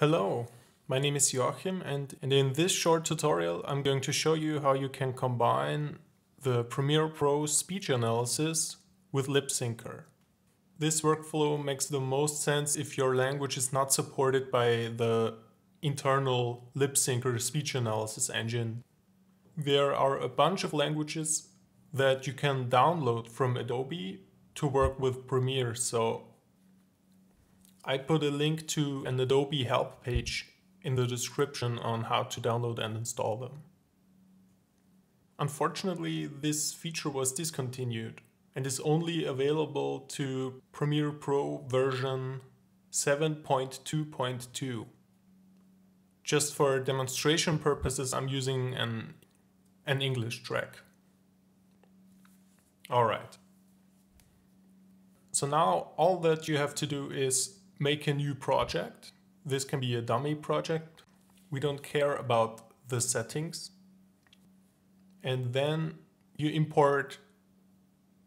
Hello, my name is Joachim and, and in this short tutorial I'm going to show you how you can combine the Premiere Pro speech analysis with lipsyncr. This workflow makes the most sense if your language is not supported by the internal lipsyncr speech analysis engine. There are a bunch of languages that you can download from Adobe to work with Premiere. So I put a link to an Adobe help page in the description on how to download and install them. Unfortunately, this feature was discontinued and is only available to Premiere Pro version 7.2.2. Just for demonstration purposes, I'm using an, an English track. All right. So now all that you have to do is make a new project. This can be a dummy project. We don't care about the settings. And then you import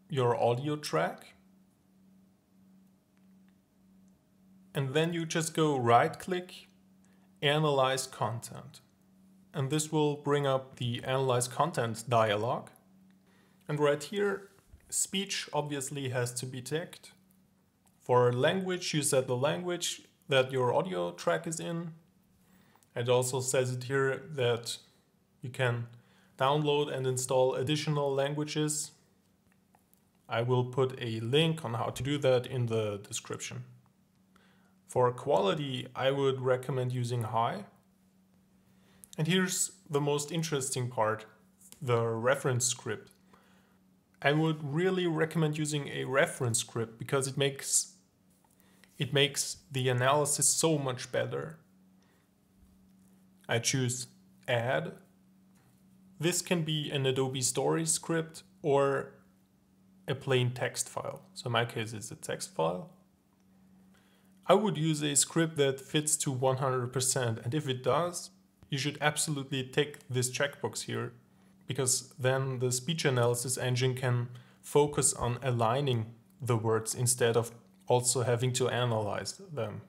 your audio track. And then you just go right click, analyze content. And this will bring up the analyze content dialog. And right here, speech obviously has to be ticked. For language, you set the language that your audio track is in. It also says it here that you can download and install additional languages. I will put a link on how to do that in the description. For quality, I would recommend using high. And here's the most interesting part, the reference script. I would really recommend using a reference script because it makes it makes the analysis so much better. I choose add. This can be an Adobe Story script or a plain text file. So in my case it's a text file. I would use a script that fits to 100% and if it does, you should absolutely tick this checkbox here because then the speech analysis engine can focus on aligning the words instead of also having to analyze them.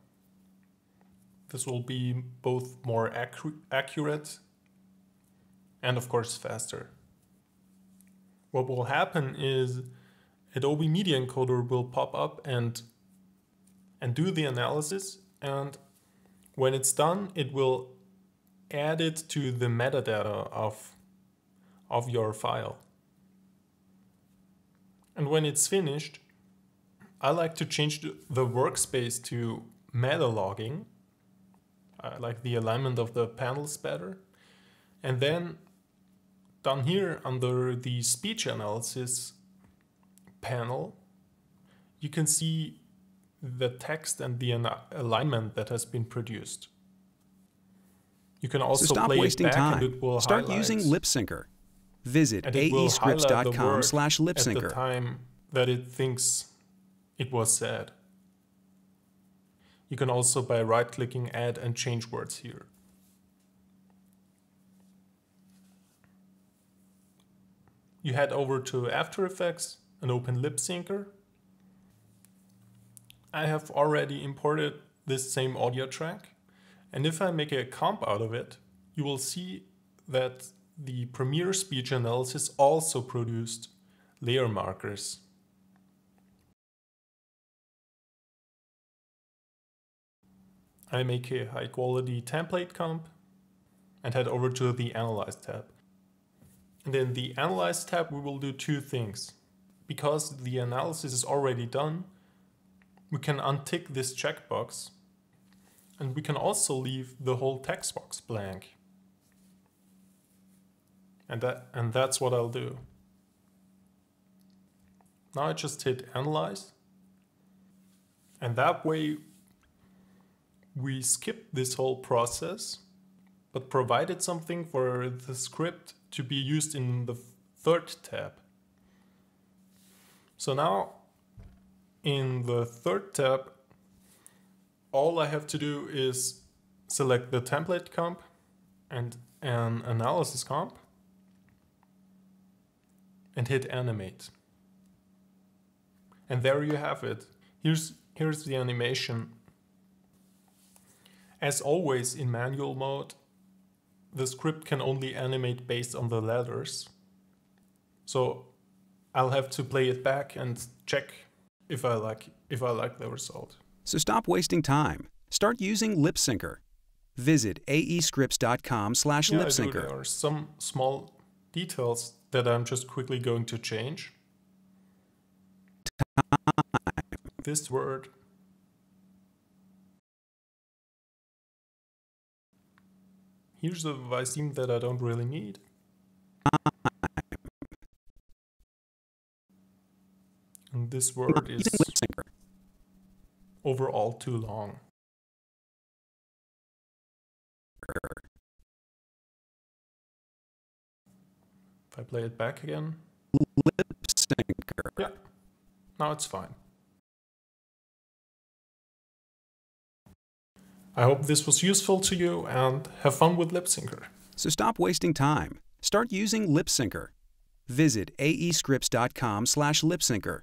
This will be both more accu accurate and of course faster. What will happen is Adobe Media Encoder will pop up and, and do the analysis and when it's done it will add it to the metadata of of your file. And when it's finished, I like to change the workspace to Metalogging. I like the alignment of the panels better. And then down here under the speech analysis panel, you can see the text and the alignment that has been produced. You can also so stop play wasting it back time. and it will Start highlight using lipsyncr. Visit and it will highlight the aescripts.com slash at the time that it thinks it was said. You can also by right clicking add and change words here. You head over to After Effects and open lipsyncr. I have already imported this same audio track and if I make a comp out of it, you will see that the Premiere speech analysis also produced layer markers. I make a high quality template comp and head over to the Analyze tab. And in the Analyze tab, we will do two things. Because the analysis is already done, we can untick this checkbox and we can also leave the whole text box blank. And, that, and that's what I'll do. Now I just hit analyze. And that way we skipped this whole process, but provided something for the script to be used in the third tab. So now in the third tab, all I have to do is select the template comp and an analysis comp and hit animate. And there you have it. Here's, here's the animation. As always in manual mode, the script can only animate based on the letters. So I'll have to play it back and check if I like if I like the result. So stop wasting time. Start using lipsyncr. Visit aescripts.com slash Yeah, I do. There are some small details that I'm just quickly going to change. This word. Here's a Viseme that I don't really need. And this word is overall too long. If I play it back again, lipsyncr. yeah, now it's fine. I hope this was useful to you and have fun with lipsyncr. So stop wasting time. Start using lipsyncr. Visit aescripts.com slash lipsyncr.